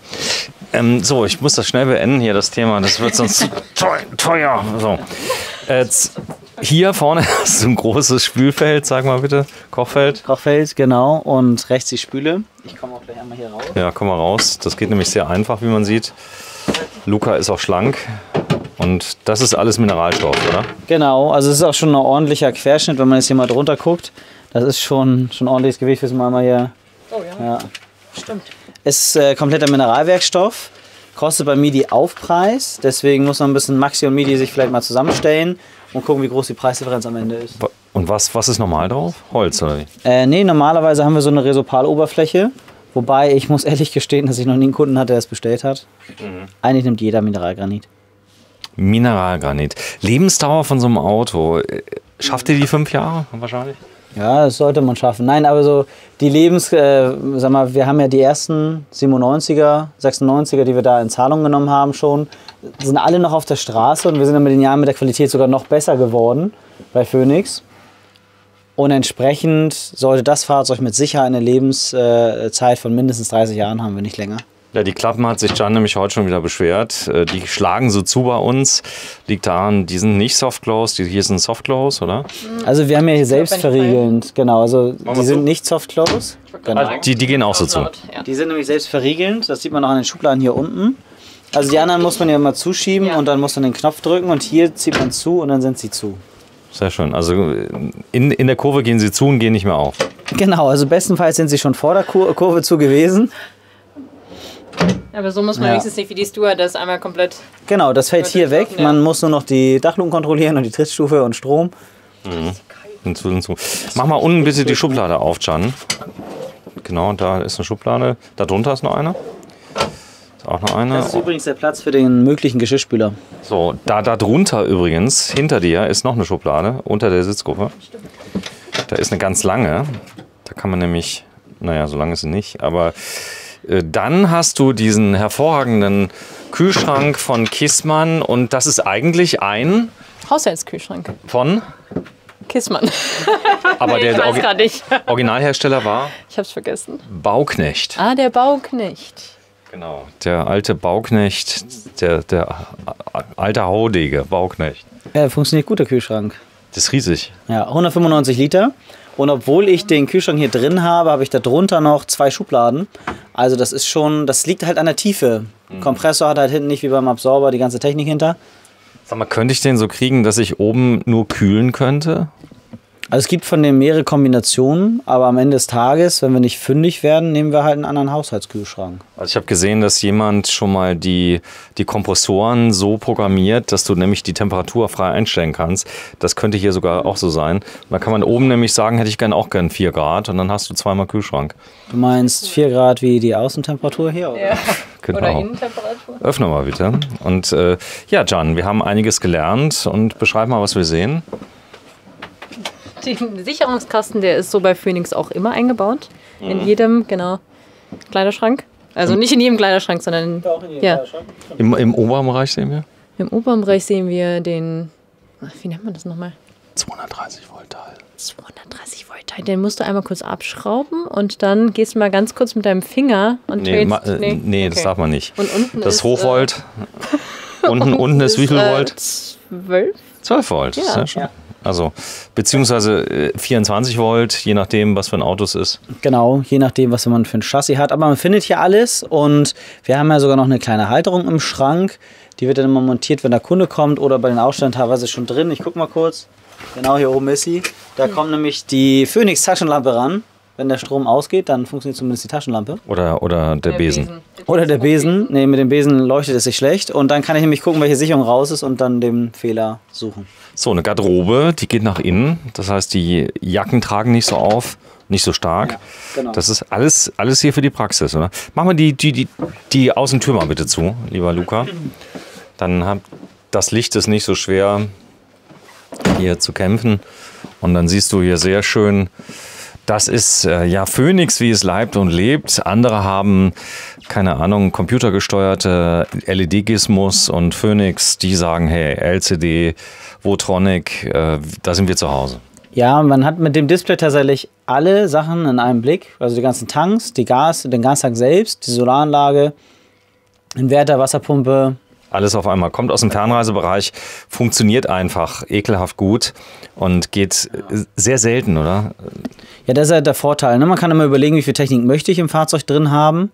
Ähm, so, ich muss das schnell beenden hier, das Thema. Das wird sonst zu teuer. teuer. So. Jetzt, hier vorne hast du ein großes Spülfeld, sag mal bitte. Kochfeld. Kochfeld, genau. Und rechts die Spüle. Ich komme auch gleich einmal hier raus. Ja, komm mal raus. Das geht nämlich sehr einfach, wie man sieht. Luca ist auch schlank. Und das ist alles Mineralstoff, oder? Genau, also es ist auch schon ein ordentlicher Querschnitt, wenn man jetzt hier mal drunter guckt. Das ist schon, schon ordentliches Gewicht, wissen wir mal hier. Oh ja, Ja. stimmt. Ist äh, kompletter Mineralwerkstoff, kostet bei Midi Aufpreis, deswegen muss man ein bisschen Maxi und Midi sich vielleicht mal zusammenstellen und gucken, wie groß die Preisdifferenz am Ende ist. Und was, was ist normal drauf? Holz, oder wie? Äh, nee, normalerweise haben wir so eine Resopal-Oberfläche, wobei ich muss ehrlich gestehen, dass ich noch nie einen Kunden hatte, der es bestellt hat. Eigentlich nimmt jeder Mineralgranit. Mineralgranit. Lebensdauer von so einem Auto. äh, Schafft ihr die fünf Jahre wahrscheinlich? Ja, das sollte man schaffen. Nein, aber so die Lebens, äh, sag mal, wir haben ja die ersten 97er, 96er, die wir da in Zahlung genommen haben schon, sind alle noch auf der Straße und wir sind dann mit den Jahren mit der Qualität sogar noch besser geworden bei Phoenix. Und entsprechend sollte das Fahrzeug mit Sicherheit eine Lebenszeit von mindestens 30 Jahren haben, wenn nicht länger. Ja, die Klappen hat sich Jan nämlich heute schon wieder beschwert. Äh, Die schlagen so zu bei uns. Liegt daran, die sind nicht soft close, die hier sind soft close, oder? Also wir haben ja hier selbst verriegelnd, genau. Also die sind so? nicht soft close. Genau. Die, die gehen auch so zu. Die sind nämlich selbst verriegelnd, das sieht man auch an den Schubladen hier unten. Also die anderen muss man ja immer zuschieben Ja. und dann muss man den Knopf drücken und hier zieht man zu und dann sind sie zu. Sehr schön. Also in, in der Kurve gehen sie zu und gehen nicht mehr auf. Genau, also bestenfalls sind sie schon vor der Kur Kurve zu gewesen. Aber so muss man Ja. wenigstens nicht wie die Stewardess einmal komplett. Genau, das fällt hier weg. Ja. Man muss nur noch die Dachluken kontrollieren und die Trittstufe und Strom. Hinzu, hinzu. Mach mal unten bitte die Schublade auf, Jan. Genau, da ist eine Schublade. Da drunter ist noch eine. Ist auch noch eine. Das ist übrigens der Platz für den möglichen Geschirrspüler. So, da, da drunter übrigens, hinter dir, ist noch eine Schublade unter der Sitzgruppe. Da ist eine ganz lange. Da kann man nämlich, naja, so lange ist sie nicht, aber äh, dann hast du diesen hervorragenden Kühlschrank von Kissmann und das ist eigentlich ein Haushaltskühlschrank. von, Kissmann. aber ich der weiß Orgi. Originalhersteller war Ich hab's vergessen. Bauknecht. Ah, der Bauknecht. Genau, der alte Bauknecht, der, der alte Haudege Bauknecht. Ja, funktioniert gut, der Kühlschrank. Das ist riesig. Ja, 195 Liter. Und obwohl ich den Kühlschrank hier drin habe, habe ich da drunter noch zwei Schubladen. Also das ist schon, das liegt halt an der Tiefe. Kompressor hat halt hinten nicht wie beim Absorber die ganze Technik hinter. Sag mal, könnte ich den so kriegen, dass ich oben nur kühlen könnte? Also es gibt von dem mehrere Kombinationen, aber am Ende des Tages, wenn wir nicht fündig werden, nehmen wir halt einen anderen Haushaltskühlschrank. Also ich habe gesehen, dass jemand schon mal die, die Kompressoren so programmiert, dass du nämlich die Temperatur frei einstellen kannst. Das könnte hier sogar auch so sein. Da kann man oben nämlich sagen, hätte ich gern auch gern 4 Grad und dann hast du zweimal Kühlschrank. Du meinst 4 Grad wie die Außentemperatur hier? Oder? Ja. Genau. Oder Innentemperatur. Öffne mal bitte. Und äh, ja, Jan, wir haben einiges gelernt und beschreib mal, was wir sehen. Den Sicherungskasten, der ist so bei Phoenix auch immer eingebaut. Mhm. In jedem, genau, Kleiderschrank. Also nicht in jedem Kleiderschrank, sondern Auch in jedem Ja. Kleiderschrank. Im, im oberen Bereich sehen wir im oberen Bereich sehen wir den, ach, wie nennt man das nochmal? 230 Volt Teil. 230 Volt. Teil. Den musst du einmal kurz abschrauben und dann gehst du mal ganz kurz mit deinem Finger und Nee, drehst- ma, äh, nee, das okay. darf man nicht. Und unten Das ist, Hochvolt. unten, unten ist wie viel äh, Volt? 12? 12 Volt. Ja. Sehr schön. Ja. Also, beziehungsweise äh, 24 Volt, je nachdem, was für ein Auto es ist. Genau, je nachdem, was man für ein Chassis hat. Aber man findet hier alles und wir haben ja sogar noch eine kleine Halterung im Schrank. Die wird dann immer montiert, wenn der Kunde kommt oder bei den Ausstellern teilweise schon drin. Ich guck mal kurz. Genau, hier oben ist sie. Da kommt nämlich die Phoenix Taschenlampe ran. Wenn der Strom ausgeht, dann funktioniert zumindest die Taschenlampe. Oder, oder der, Besen. Oder der Besen. Nee, mit dem Besen leuchtet es sich schlecht. Und dann kann ich nämlich gucken, welche Sicherung raus ist und dann den Fehler suchen. So, eine Garderobe, die geht nach innen. Das heißt, die Jacken tragen nicht so auf, nicht so stark. genau. Das ist alles, alles hier für die Praxis, oder? Mach mal die, die, die, die Außentür mal bitte zu, lieber Luca. Dann hat das Licht ist nicht so schwer hier zu kämpfen. Und dann siehst du hier sehr schön, das ist äh, ja Phoenix, wie es leibt und lebt. Andere haben, keine Ahnung, computergesteuerte LED-Gizmos und Phoenix, die sagen, hey, LCD, Votronic, äh, da sind wir zu Hause. Ja, man hat mit dem Display tatsächlich alle Sachen in einem Blick. Also die ganzen Tanks, die Gas, den Gastank selbst, die Solaranlage, Inverter, Wasserpumpe. Alles auf einmal. Kommt aus dem Fernreisebereich, funktioniert einfach ekelhaft gut und geht äh, sehr selten, oder? Ja, das ist halt der Vorteil. Ne? Man kann immer überlegen, wie viel Technik möchte ich im Fahrzeug drin haben.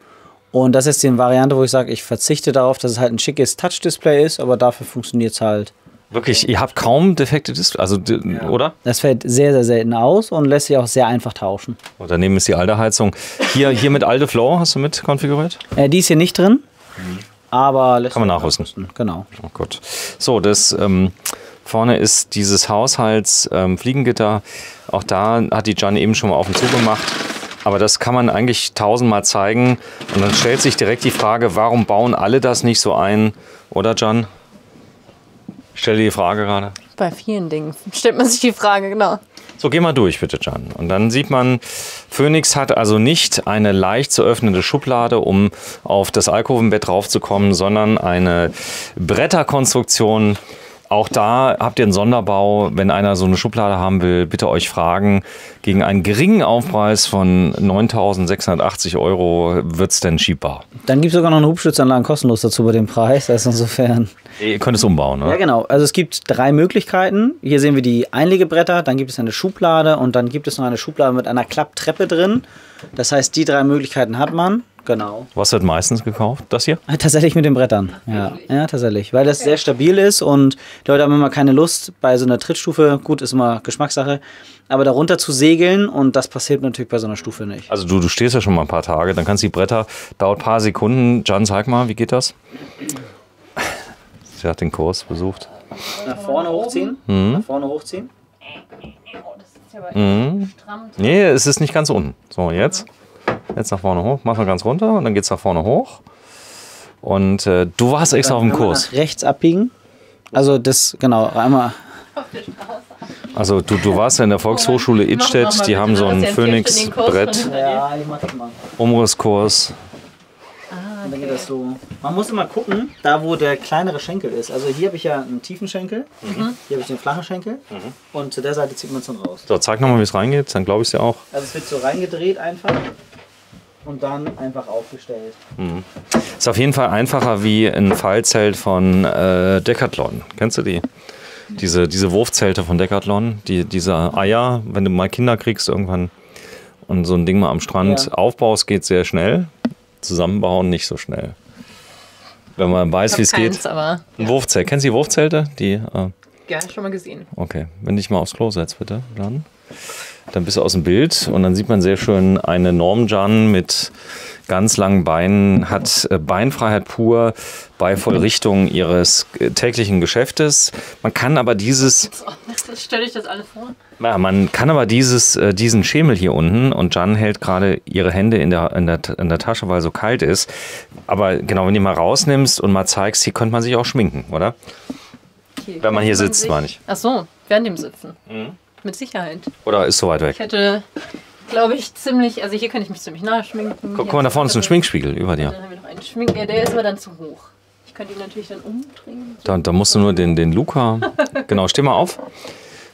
Und das ist die Variante, wo ich sage, ich verzichte darauf, dass es halt ein schickes Touch-Display ist, aber dafür funktioniert es halt. Wirklich, ihr habt kaum defekte Display, also, d- oder? Das fällt sehr, sehr selten aus und lässt sich auch sehr einfach tauschen. Und daneben ist die alte Heizung. Hier, hier mit alte Flow hast du mit konfiguriert? Äh, die ist hier nicht drin, aber lässt Kann man nachrüsten. nachrüsten. Genau. Oh Gott. So, das ähm, vorne ist dieses Haushalts ähm, Fliegengitter. Auch da hat die Jan eben schon mal auf und zu gemacht. Aber das kann man eigentlich tausendmal zeigen. Und dann stellt sich direkt die Frage, warum bauen alle das nicht so ein? Oder Jan? Ich stelle dir die Frage gerade. Bei vielen Dingen stellt man sich die Frage, genau. So, geh mal durch, bitte, Jan. Und dann sieht man, Phoenix hat also nicht eine leicht zu öffnende Schublade, um auf das Alkovenbett draufzukommen, sondern eine Bretterkonstruktion. Auch da habt ihr einen Sonderbau. Wenn einer so eine Schublade haben will, bitte euch fragen. Gegen einen geringen Aufpreis von 9.680 Euro wird es denn schiebbar. Dann gibt es sogar noch eine Hubschützanlage kostenlos dazu bei dem Preis. Ist insofern. Ihr könnt es umbauen, Ja, ne? genau. Also es gibt drei Möglichkeiten. Hier sehen wir die Einlegebretter, dann gibt es eine Schublade und dann gibt es noch eine Schublade mit einer Klapptreppe drin. Das heißt, die drei Möglichkeiten hat man. Genau. Was wird meistens gekauft? Das hier? Ah, Tatsächlich mit den Brettern. Ja, ja tatsächlich. Weil das sehr stabil ist und die Leute haben immer keine Lust bei so einer Trittstufe, gut, ist immer Geschmackssache, aber darunter zu segeln und das passiert natürlich bei so einer Stufe nicht. Also du, du stehst ja schon mal ein paar Tage, dann kannst du die Bretter, dauert ein paar Sekunden. Jan, sag mal, wie geht das? Sie hat den Kurs besucht. Nach vorne hochziehen. Nach vorne hochziehen. Oh, das ist ja aber Mhm. stramm. Nee, es ist nicht ganz unten. So, jetzt. Jetzt nach vorne hoch. Mach mal ganz runter und dann geht's nach vorne hoch. Und äh, du warst extra auf dem Kurs. Rechts abbiegen. Also das, genau, einmal. Also du, du warst ja in der Volkshochschule Idstedt. Die haben so einen Phoenix-Brett, Ja, ich mach das mal. Umrisskurs. Geht das so. Man muss immer gucken, da wo der kleinere Schenkel ist. Also hier habe ich ja einen tiefen Schenkel, hier habe ich den flachen Schenkel und zu der Seite zieht man es dann raus. So, zeig nochmal, wie es reingeht, dann glaube ich es dir auch. Also es wird so reingedreht einfach und dann einfach aufgestellt. Ist auf jeden Fall einfacher wie ein Fallzelt von äh, Decathlon. Kennst du die? Diese, diese Wurfzelte von Decathlon, die, diese Eier, wenn du mal Kinder kriegst irgendwann und so ein Ding mal am Strand Ja. aufbaust, geht sehr schnell. Zusammenbauen nicht so schnell. Wenn man weiß, wie es geht. aber Ein Wurfzelt. Kennst du die Wurfzelte? Die, äh, ja, schon mal gesehen. okay. Wenn dich mal aufs Klo setzt, bitte, dann. Dann bist du aus dem Bild und dann sieht man sehr schön eine Norm Jan mit ganz langen Beinen, hat äh, Beinfreiheit pur bei Vollrichtung ihres äh, täglichen Geschäftes. Man kann aber dieses, Stell ich das alles vor? ja, man kann aber dieses, äh, diesen Schemel hier unten und Jan hält gerade ihre Hände in der, in, der, in der Tasche, weil es so kalt ist. Aber genau, wenn du mal rausnimmst und mal zeigst, hier könnte man sich auch schminken, oder? Okay, Wenn man hier sitzt, meine ich. Ach so, während dem Sitzen. Mit Sicherheit. Oder ist so weit weg? Ich hätte, glaube ich, ziemlich, also hier kann ich mich ziemlich nahe schminken. Guck, mal, da vorne ist ein Dann Schminkspiegel über dir. haben wir noch einen Schmink, ja, der ist aber dann zu hoch. Ich könnte ihn natürlich dann umdrehen. Da, da musst du nur den, den Luca. Genau, steh mal auf.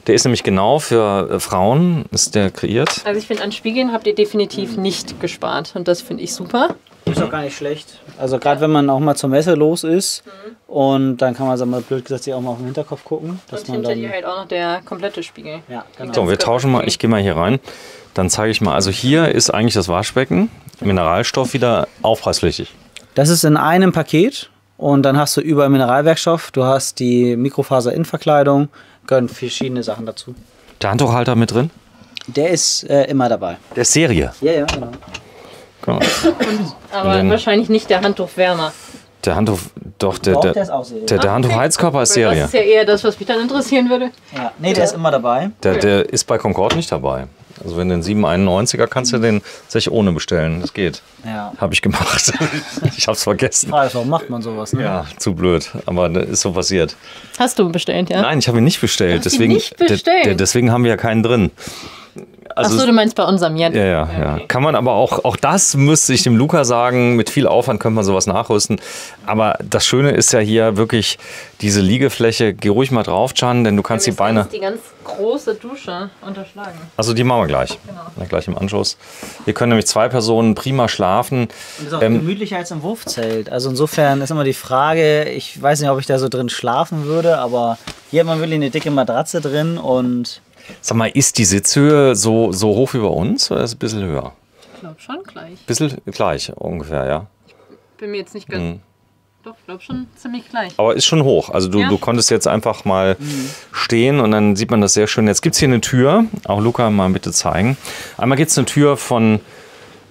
Der ist nämlich genau für äh, Frauen, ist der kreiert. Also ich finde, an Spiegeln habt ihr definitiv nicht gespart und das finde ich super. Ist auch gar nicht schlecht. Also gerade wenn man auch mal zur Messe los ist und dann kann man, sag mal, blöd gesagt, sich auch mal auf den Hinterkopf gucken. Dass Und man hinter dann, dir halt auch noch der komplette Spiegel. ja, genau. So, wir tauschen mal. Ich gehe mal hier rein. Dann zeige ich mal. Also hier ist eigentlich das Waschbecken. Mineralstoff wieder aufpreispflichtig. Das ist in einem Paket und dann hast du überall Mineralwerkstoff, du hast die Mikrofaser-Innenverkleidung, gehören verschiedene Sachen dazu. Der Handtuchhalter mit drin. Der ist äh, immer dabei. Der ist Serie. Ja, ja, genau. Genau. Aber dann- wahrscheinlich nicht der Handtuchwärmer. Der Handtuch, doch, der, Doch, der, der ist auch Serie. der, der Handtuchheizkörper ist Weil Das Serie. ist ja eher das, was mich dann interessieren würde. Ja. Nee, der ist immer dabei. Der, der ist bei Concorde nicht dabei. Also wenn du den 791er kannst du den sich ohne bestellen. Das geht. Ja. Habe ich gemacht. ich habe es vergessen. Frage ist, warum macht man sowas? Ne? Ja, zu blöd. Aber ist so passiert. Hast du bestellt, ja? Nein, ich habe ihn nicht bestellt. Hast Deswegen, nicht bestellt? de- de- deswegen haben wir ja keinen drin. Also Achso, du meinst bei unserem Jan. Ja, ja, ja. Kann man aber auch, auch das müsste ich dem Luca sagen, mit viel Aufwand könnte man sowas nachrüsten. Aber das Schöne ist ja hier wirklich diese Liegefläche. Geh ruhig mal drauf, Can, denn du kannst die Beine. die ganz große Dusche unterschlagen. Also die machen wir gleich. Ja, gleich im Anschluss. Hier können nämlich zwei Personen prima schlafen. Und ist auch gemütlicher als im Wurfzelt. Also insofern ist immer die Frage, ich weiß nicht, ob ich da so drin schlafen würde, aber hier hat man wirklich eine dicke Matratze drin und Sag mal, ist die Sitzhöhe so, so hoch wie bei uns oder ist es ein bisschen höher? Ich glaube schon gleich. Bisschen gleich ungefähr, ja. Bin mir jetzt nicht ganz. Mhm. Doch, ich glaube schon ziemlich gleich. Aber ist schon hoch. Also du, Ja. du konntest jetzt einfach mal stehen und dann sieht man das sehr schön. Jetzt gibt es hier eine Tür. Auch Luca mal bitte zeigen. Einmal gibt es eine Tür von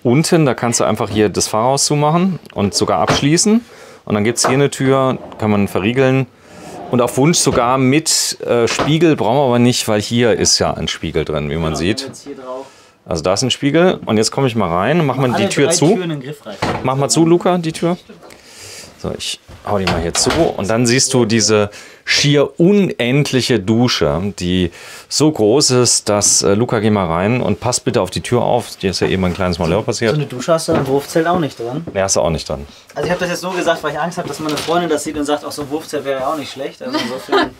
unten. Da kannst du einfach hier das Fahrhaus zumachen und sogar abschließen. Und dann gibt es hier eine Tür, kann man verriegeln. Und auf Wunsch sogar mit äh, Spiegel brauchen wir aber nicht, weil hier ist ja ein Spiegel drin, wie man sieht. Hier drauf. Also da ist ein Spiegel. Und jetzt komme ich mal rein. Mach mal die Tür zu. Mach mal zu, Luca, die Tür. So, ich hau die mal hier zu. Und dann siehst du diese schier unendliche Dusche, die so groß ist, dass äh, Luca, geh mal rein und pass bitte auf die Tür auf. Dir ist ja eben ein kleines Malheur So passiert. eine Dusche hast du im Wurfzelt auch nicht drin. Nee, hast du auch nicht dran. Also ich habe das jetzt nur gesagt, weil ich Angst habe, dass meine Freundin das sieht und sagt, auch so ein Wurfzelt wäre ja auch nicht schlecht. Also insofern.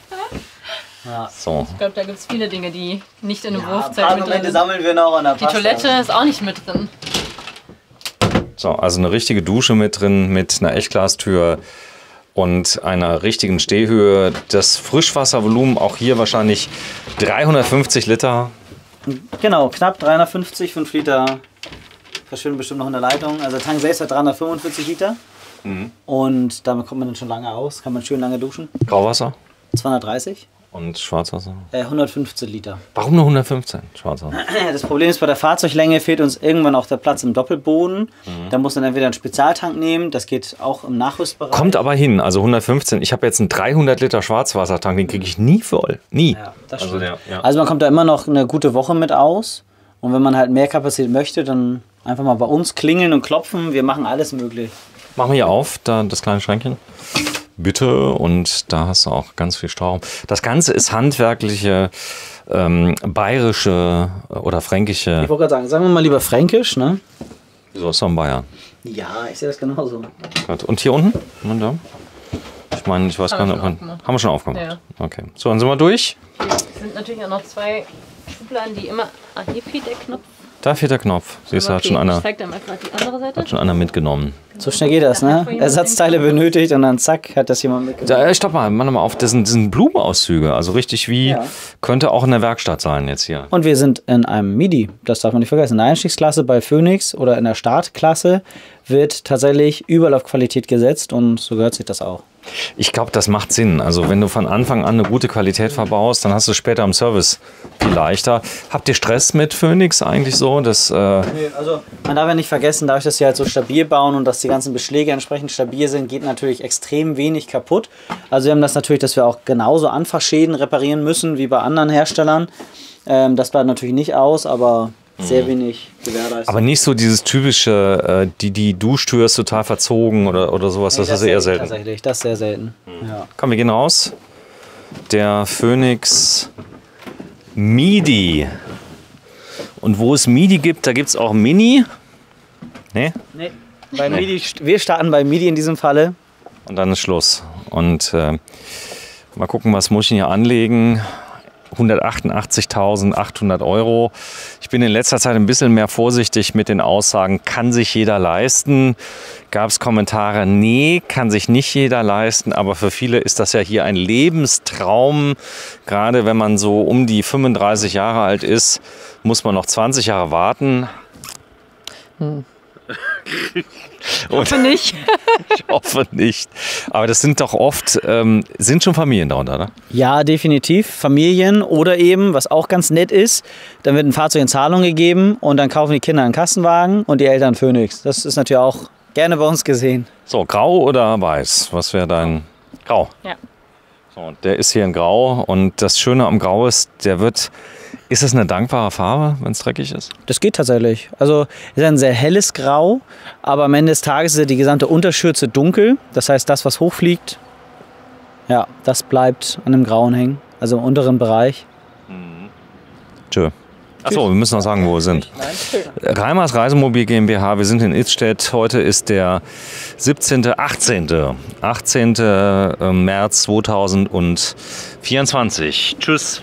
So. Ich glaube, da gibt es viele Dinge, die nicht in einem Ja, ein Wurfzelt paar mit drin sind. sammeln wir noch an der Die Toilette ist auch nicht mit drin. So, also eine richtige Dusche mit drin, mit einer Echtglastür und einer richtigen Stehhöhe. Das Frischwasservolumen auch hier wahrscheinlich 350 Liter. Genau, knapp 350, 5 Liter verschwinden bestimmt noch in der Leitung. Also der Tank selbst hat 345 Liter. Mhm. Und damit kommt man dann schon lange aus, kann man schön lange duschen. Grauwasser 230, und Schwarzwasser. äh, 115 Liter. Warum nur 115 Schwarzwasser? Das Problem ist, bei der Fahrzeuglänge fehlt uns irgendwann auch der Platz im Doppelboden. Mhm. Da muss man entweder einen Spezialtank nehmen, das geht auch im Nachrüstbereich. Kommt aber hin, also 115. Ich habe jetzt einen 300 Liter Schwarzwassertank, den kriege ich nie voll. Nie. Ja, Also der- ja. Also man kommt da immer noch eine gute Woche mit aus. Und wenn man halt mehr Kapazität möchte, dann einfach mal bei uns klingeln und klopfen. Wir machen alles möglich. Machen wir hier auf, da das kleine Schränkchen. Bitte. Und da hast du auch ganz viel Stauraum. Das Ganze ist handwerkliche, ähm, bayerische oder Ich fränkische. wollte gerade sagen, sagen wir mal lieber fränkisch, ne? Wieso ist doch in Bayern? Ja, ich sehe das genauso. Gut. Und hier unten? Und da? Ich meine, ich weiß Haben gar wir nicht, schon ob man. aufgemacht. Haben wir schon aufgemacht. Okay. So, dann sind wir durch. Es sind natürlich auch noch zwei Schubladen, die immer. Ah, hier fehlt der Knopf. Da fehlt der Knopf. Siehst du, hat Okay, schon einer, hat schon einer mitgenommen. So schnell geht das, ne? Ersatzteile benötigt und dann zack, hat das jemand mitgebracht. Da, äh, stopp mal, mach noch mal auf. Das sind, das sind Blumenauszüge. Also richtig wie, Ja. könnte auch in der Werkstatt sein jetzt hier. Und wir sind in einem MIDI, das darf man nicht vergessen. In der Einstiegsklasse bei Phoenix oder in der Startklasse wird tatsächlich überall auf Qualität gesetzt und so gehört sich das auch. Ich glaube, das macht Sinn. Also wenn du von Anfang an eine gute Qualität verbaust, dann hast du später im Service viel leichter. Habt ihr Stress mit Phoenix eigentlich so? Das, äh, Also man darf ja nicht vergessen, dadurch, dass sie halt so stabil bauen und dass die ganzen Beschläge entsprechend stabil sind, geht natürlich extrem wenig kaputt. Also wir haben das natürlich, dass wir auch genauso Anfachschäden reparieren müssen wie bei anderen Herstellern. Ähm, das bleibt natürlich nicht aus, aber sehr wenig gewährleistet. aber nicht so dieses typische, äh, die, die Duschtür ist total verzogen oder, oder sowas. Nee, das, ist eher selten. Tatsächlich, das ist sehr selten. Ja. Komm, wir gehen raus. Der Phoenix MIDI. Und wo es MIDI gibt, da gibt es auch Mini. Ne? Nee. Bei MIDI, wir starten bei MIDI in diesem Falle. Und dann ist Schluss. Und äh, mal gucken, was muss ich hier anlegen. 188.800 Euro. Ich bin in letzter Zeit ein bisschen mehr vorsichtig mit den Aussagen, kann sich jeder leisten. Gab es Kommentare, nee, kann sich nicht jeder leisten, aber für viele ist das ja hier ein Lebenstraum. Gerade wenn man so um die 35 Jahre alt ist, muss man noch 20 Jahre warten. Und Für nicht. ich hoffe nicht. Aber das sind doch oft, ähm, sind schon Familien darunter, oder? Ja, definitiv. Familien oder eben, was auch ganz nett ist, dann wird ein Fahrzeug in Zahlung gegeben und dann kaufen die Kinder einen Kassenwagen und die Eltern Phoenix. Das ist natürlich auch gerne bei uns gesehen. So, grau oder weiß? Was wäre dein Grau? Ja. So, der ist hier in Grau und das Schöne am Grau ist, der wird. Ist es eine dankbare Farbe, wenn es dreckig ist? Das geht tatsächlich. Also es ist ein sehr helles Grau, aber am Ende des Tages ist ja die gesamte Unterschürze dunkel. Das heißt, das, was hochfliegt, ja, das bleibt an dem Grauen hängen, also im unteren Bereich. Tschö. Achso, wir müssen noch sagen, wo wir sind. Reimers Reisemobil GmbH, wir sind in Itzstedt. Heute ist der 17., 18. 18. äh, März 2024. Tschüss.